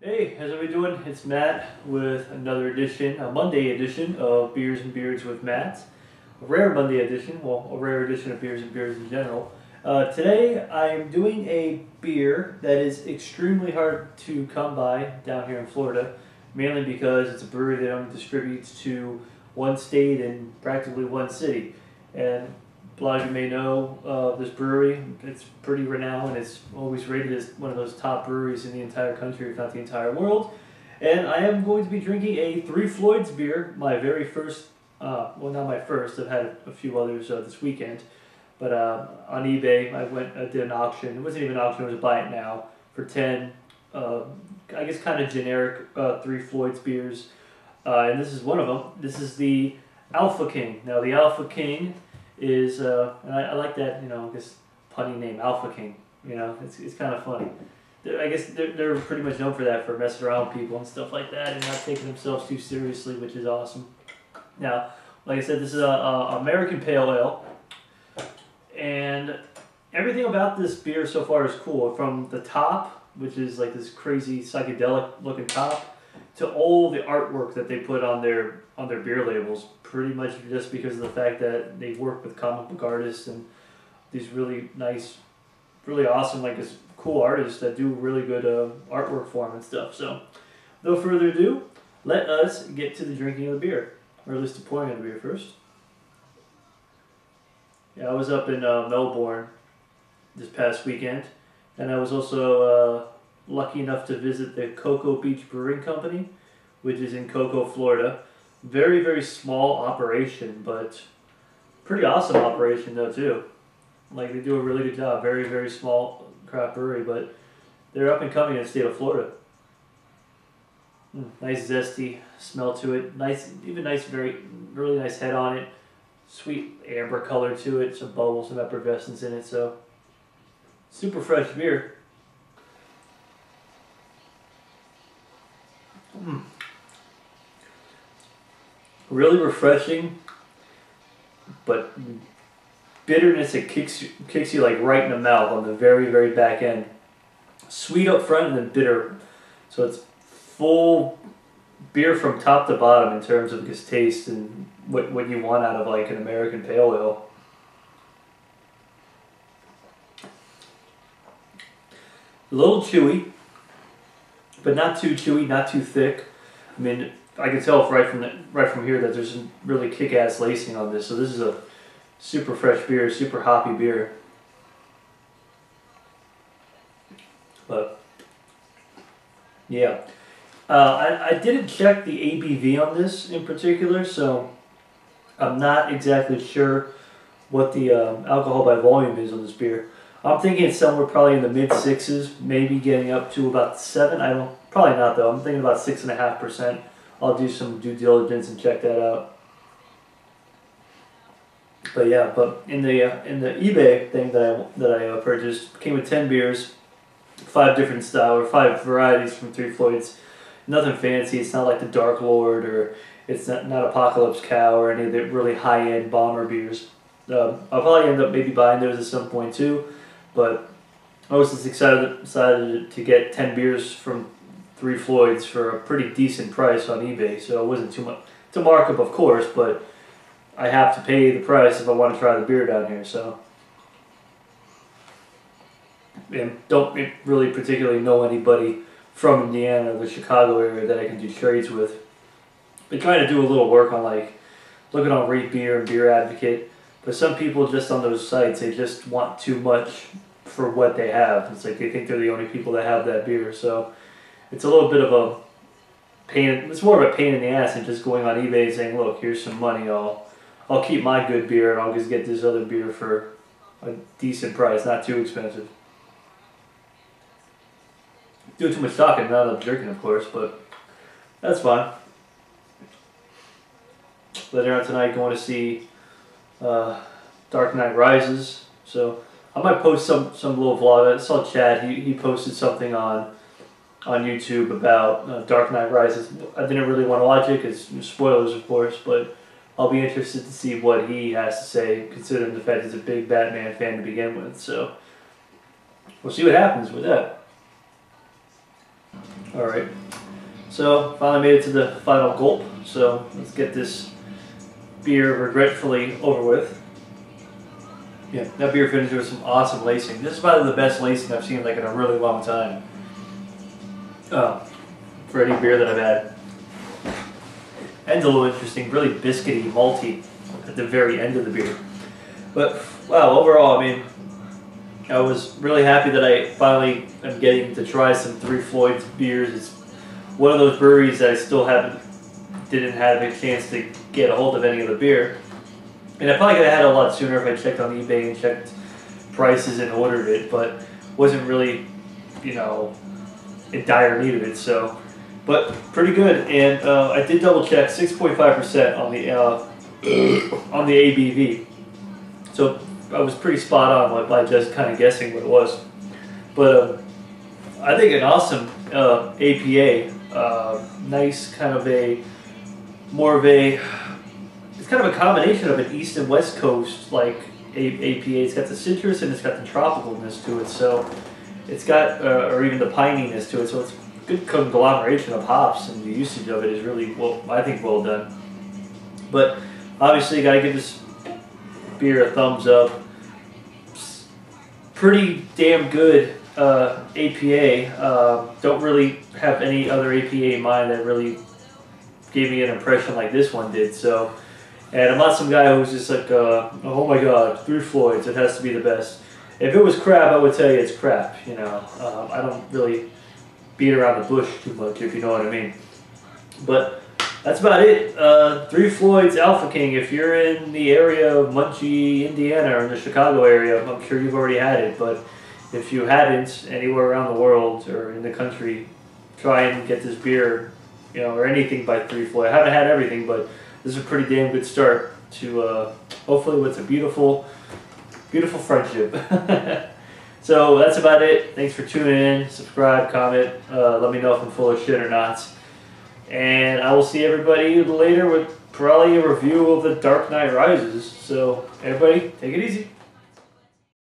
Hey, how's everybody doing? It's Matt with another edition, a Monday edition of Beers and Beards with Matt. A rare Monday edition, well, a rare edition of Beers and Beards in general. Uh, today I'm doing a beer that is extremely hard to come by down here in Florida, mainly because it's a brewery that only distributes to one state and practically one city. And a you may know uh, this brewery. It's pretty renowned. And it's always rated as one of those top breweries in the entire country, if not the entire world. And I am going to be drinking a Three Floyds beer, my very first, uh, well, not my first. I've had a few others uh, this weekend. But uh, on eBay, I went, I did an auction. It wasn't even an auction, it was buy it now for 10, uh, I guess, kind of generic uh, Three Floyds beers. Uh, and this is one of them. This is the Alpha King. Now, the Alpha King is uh, I, I, like that you know this punny name Alpha King. You know, it's, it's kind of funny. They're, I guess they're, they're pretty much known for that, for messing around people and stuff like that, and not taking themselves too seriously, which is awesome. Now, like I said, this is a, a American Pale Ale, and everything about this beer so far is cool. From the top, which is like this crazy psychedelic looking top, to all the artwork that they put on their on their beer labels, pretty much just because of the fact that they work with comic book artists and these really nice, really awesome, like cool artists that do really good uh, artwork for them and stuff. So, no further ado, let us get to the drinking of the beer, or at least the pouring of the beer first. Yeah, I was up in uh, Melbourne this past weekend, and I was also uh, lucky enough to visit the Cocoa Beach Brewing Company, which is in Cocoa, Florida. Very, very small operation, but pretty awesome operation though too. Like they do a really good job. Very, very small craft brewery, but they're up and coming in the state of Florida. Mm, nice zesty smell to it. Nice, even nice, very, really nice head on it. Sweet amber color to it. Some bubbles, some effervescence in it. So super fresh beer. Really refreshing, but bitterness it kicks you, kicks you like right in the mouth on the very very back end. Sweet up front and then bitter, so it's full beer from top to bottom in terms of its taste and what what you want out of like an American pale ale. A little chewy, but not too chewy, not too thick. I mean, I can tell right from the, right from here that there's some really kick-ass lacing on this. So this is a super fresh beer, super hoppy beer. But yeah, uh, I, I didn't check the ABV on this in particular, so I'm not exactly sure what the um, alcohol by volume is on this beer. I'm thinking it's somewhere probably in the mid sixes, maybe getting up to about seven. I don't, probably not though. I'm thinking about six and a half percent. I'll do some due diligence and check that out. But yeah, but in the uh, in the eBay thing that I that I uh, purchased came with ten beers, five different style or five varieties from Three Floyds. Nothing fancy. It's not like the Dark Lord or it's not, not Apocalypse Cow or any of the really high end bomber beers. Um, I'll probably end up maybe buying those at some point too. But I was just excited, excited to get 10 beers from Three Floyds for a pretty decent price on eBay. So it wasn't too much. It's a markup, of course, but I have to pay the price if I want to try the beer down here. So and don't really particularly know anybody from Indiana, or the Chicago area, that I can do trades with. Been trying to do a little work on like looking on Rate Beer and Beer Advocate, but some people just on those sites they just want too much for what they have. It's like they think they're the only people that have that beer. So it's a little bit of a pain. It's more of a pain in the ass than just going on eBay and saying, "Look, here's some money. I'll I'll keep my good beer and I'll just get this other beer for a decent price, not too expensive." Doing too much talking, not enough drinking, of course, but that's fine. Later on tonight, going to see uh, Dark Knight Rises. So I might post some some little vlog. I saw Chad. He, he posted something on on YouTube about uh, Dark Knight Rises. I didn't really want to watch it because spoilers, of course, but I'll be interested to see what he has to say, considering the fact he's a big Batman fan to begin with. So we'll see what happens with that. All right. So finally made it to the final gulp. So let's get this beer regretfully over with. Yeah, that beer finished with some awesome lacing. This is probably the best lacing I've seen like in a really long time. Uh, for any beer that I've had. Ends a little interesting, really biscuity, malty at the very end of the beer. But wow, overall, I mean, I was really happy that I finally am getting to try some Three Floyds beers. It's one of those breweries that I still haven't didn't have a chance to get a hold of any of the beer. And I probably could have had it a lot sooner if I checked on eBay and checked prices and ordered it, but wasn't really, you know, in dire need of it. So, but pretty good. And uh, I did double check, 6.5% on the uh, on the ABV. So I was pretty spot on by just kind of guessing what it was. But um, I think an awesome uh, APA, uh, nice kind of a more of a it's kind of a combination of an east and west coast like APA. It's got the citrus and it's got the tropicalness to it. So it's got uh, or even the pininess to it. So it's good conglomeration of hops, and the usage of it is really well. I think well done. But obviously, got to give this beer a thumbs up. Pretty damn good uh, APA. Uh, don't really have any other APA in mind that really gave me an impression like this one did. So, and I'm not some guy who's just like, uh, oh my god, Three Floyds, it has to be the best. If it was crap, I would tell you it's crap. You know, um, I don't really beat around the bush too much, if you know what I mean. But that's about it. Uh, Three Floyds Alpha King. If you're in the area of Muncie, Indiana, or in the Chicago area, I'm sure you've already had it. But if you haven't, anywhere around the world or in the country, try and get this beer, you know, or anything by Three Floyd. I haven't had everything, but this is a pretty damn good start to uh, hopefully what's a beautiful, beautiful friendship. so that's about it. Thanks for tuning in. Subscribe, comment. Uh, let me know if I'm full of shit or not. And I will see everybody later with probably a review of The Dark Knight Rises. So, everybody, take it easy.